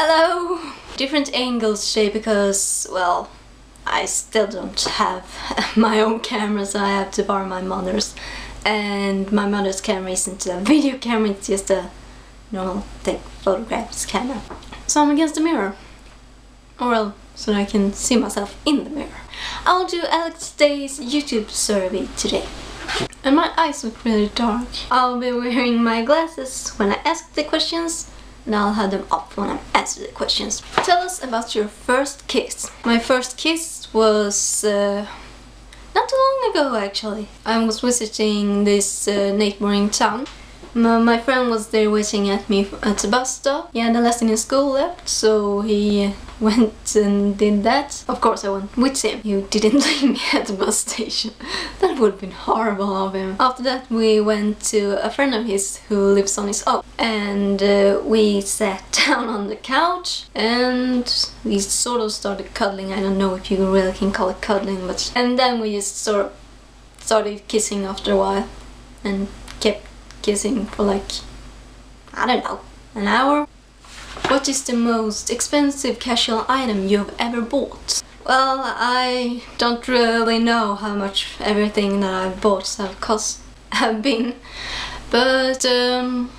Hello! Different angles today because, well, I still don't have my own camera so I have to borrow my mother's. And my mother's camera isn't a video camera, it's just a normal take photographs camera. So I'm against the mirror. Or well, so that I can see myself in the mirror. I'll do Alex Day's YouTube survey today. And my eyes look really dark. I'll be wearing my glasses when I ask the questions and I'll have them up when I the questions. Tell us about your first kiss. My first kiss was uh, not too long ago actually. I was visiting this uh, neighboring town. My, friend was there waiting at me at the bus stop. He had a lesson in school left, so he went and did that. Of course I went with him. He didn't leave me at the bus station. that would have been horrible of him. After that we went to a friend of his who lives on his own and uh, we sat down on the couch and we sort of started cuddling. I don't know if you really can call it cuddling but and then we just sort of started kissing after a while and kept kissing for like I don't know an hour what is the most expensive casual item you've ever bought? Well, I don't really know how much everything that I've bought have cost have been, but um,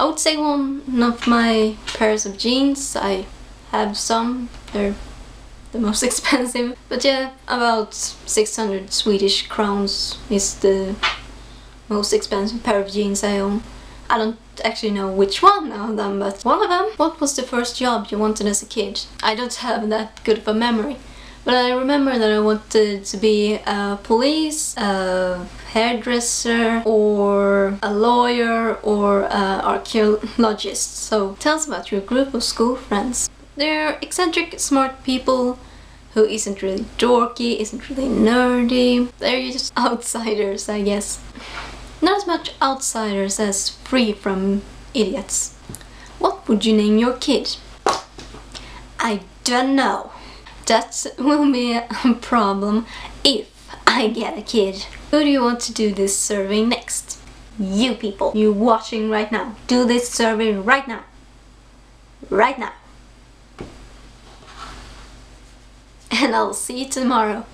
I would say one of my pairs of jeans. I have some. They're the most expensive, but yeah, about 600 Swedish crowns is the most expensive pair of jeans I own. I don't actually know which one of them, but one of them. What was the first job you wanted as a kid? I don't have that good of a memory. But I remember that I wanted to be a police, a hairdresser, or a lawyer, or an archaeologist. So tell us about your group of school friends. They're eccentric, smart people who isn't really dorky, isn't really nerdy. They're just outsiders, I guess. Not as much outsiders as free from idiots. What would you name your kid? I don't know. That will be a problem if I get a kid. Who do you want to do this survey next? You people, you watching right now. Do this survey right now. Right now. And I'll see you tomorrow.